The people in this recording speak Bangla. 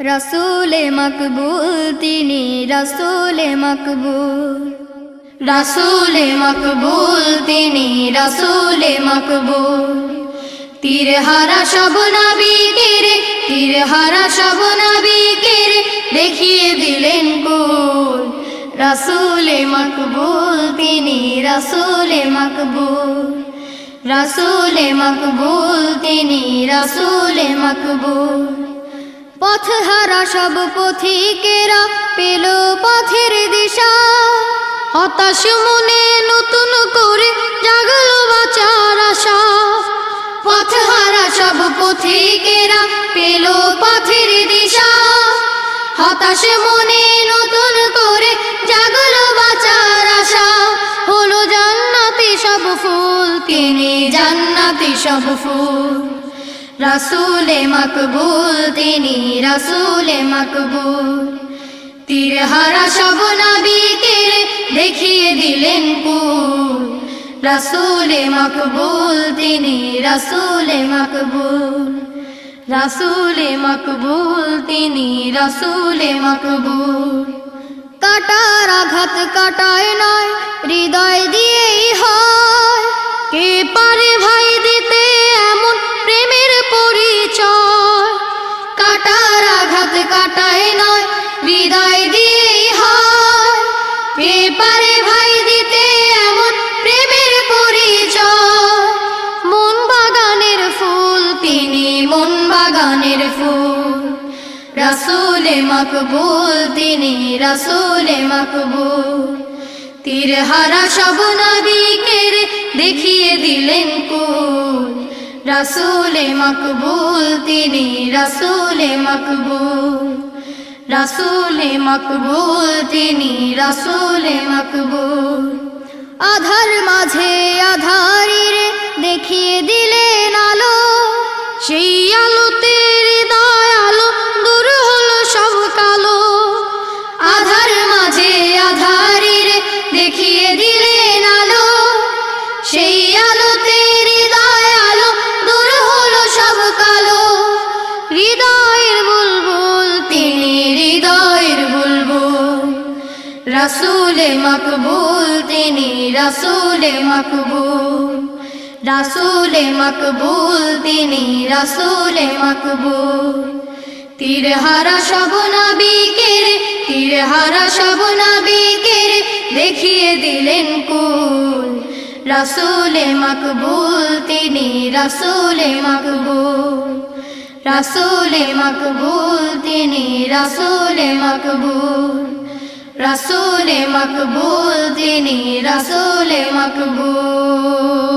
রসুলে মকবুল, তিনি রসুলে মকবুল। রসুলে মকবুল, তিনি রসুলে মকবুল। তীর হারা সব নবীকে তীর হারা সব নবীকে দেখিয়ে দিলেন কুল। রসুলে মকবুল, তিনি রসুলে মকবুল। রসুলে মকবুল, তিনি রসুলে মকবুল। পথ হারা সব পথিকেরা পেল পথের দিশা। হতাশ মনে নতুন করে জাগলো বাঁচার আশা। পথ হারা সব পথিকেরা পেল পথের দিশা। হতাশ মনে নতুন করে জাগলো বাঁচার আশা। হলো জান্নাতি সব ফুল তিনি জান্নাতি সব ফুল। রসুলে মকবুল, তিনি রসুলে মকবুল। তীর হারা সব নবীকে দেখিয়ে দিলেন কুল। রসুলে মকবুল, তিনি রসুলে মকবুল। রসুলে মকবুল, তিনি রসুলে মকবুল। কাটার আঘাত কাটায় নয়, হৃদয় দিয়েই হৃদয় দিয়েই হয় কে ভাই দিতে এমন প্রেমের পরিচয়। মন বাগানের ফুল, তিনি মন বাগানের ফুল। রসুলে মকবুল, তিনি রসুলে মকবুল। তীর হারা সব নবীকে দেখিয়ে দিলেন কুল। রসুলে মকবুল, তিনি রসুলে মকবুল। রসুলে মকবুল তিনি রসুলে মকবুল। আধার মাঝে আধারির দেখিয়ে দিলেন আলো সেই আলোতে রসুলে মকবুল, তিনি রসুলে মকবুল। রসুলে মকবুল, তিনি রসুলে মকবুল। তীর হারা সব নবীকে তীর হারা সব নবীকে দেখিয়ে দিলেন কুল। রসুলে মকবুল, তিনি রসুলে মকবুল। রসুলে মকবুল, তিনি রসুলে মকবুল। রসুলে মকবুল তিনি রসুলে মকবুল